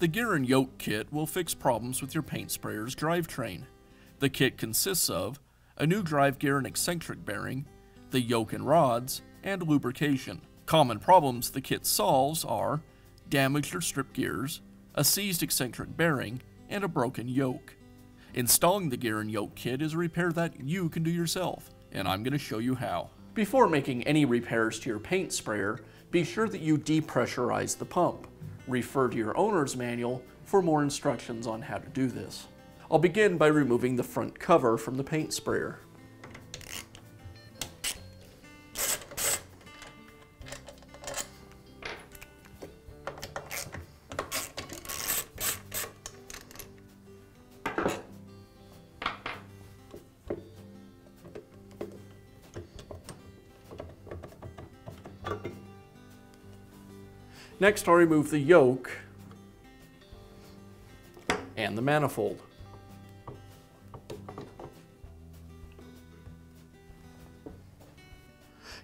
The gear and yoke kit will fix problems with your paint sprayer's drivetrain. The kit consists of a new drive gear and eccentric bearing, the yoke and rods, and lubrication. Common problems the kit solves are damaged or stripped gears, a seized eccentric bearing, and a broken yoke. Installing the gear and yoke kit is a repair that you can do yourself, and I'm going to show you how. Before making any repairs to your paint sprayer, be sure that you depressurize the pump. Refer to your owner's manual for more instructions on how to do this. I'll begin by removing the front cover from the paint sprayer. Next I'll remove the yoke and the manifold.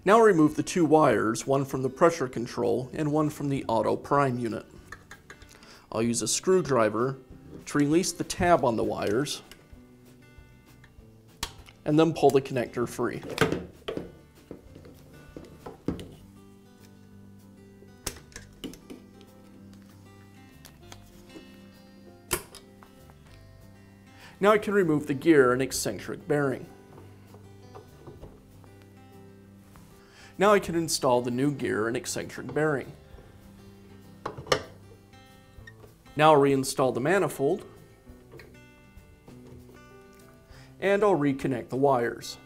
Now remove the two wires, one from the pressure control and one from the auto prime unit. I'll use a screwdriver to release the tab on the wires and then pull the connector free. Now I can remove the gear and eccentric bearing. Now I can install the new gear and eccentric bearing. Now I'll reinstall the manifold and I'll reconnect the wires.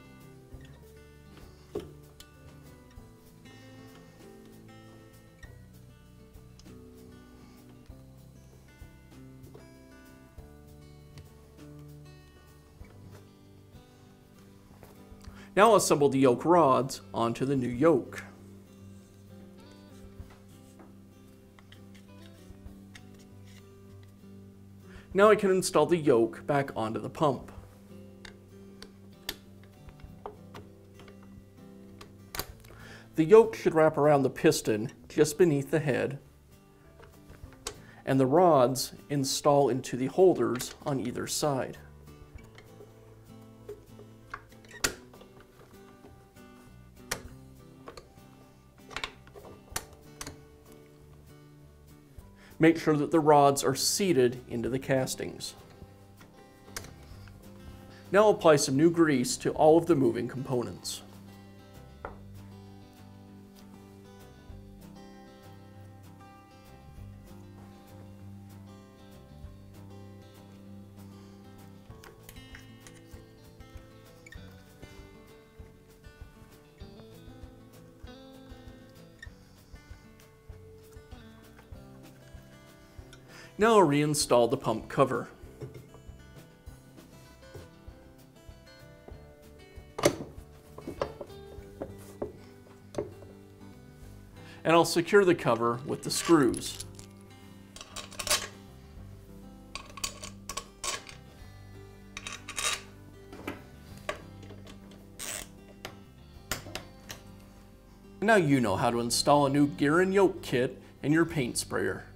Now assemble the yoke rods onto the new yoke. Now I can install the yoke back onto the pump. The yoke should wrap around the piston just beneath the head, and the rods install into the holders on either side. Make sure that the rods are seated into the castings. Now apply some new grease to all of the moving components. Now I'll reinstall the pump cover. And I'll secure the cover with the screws. Now you know how to install a new gear and yoke kit in your paint sprayer.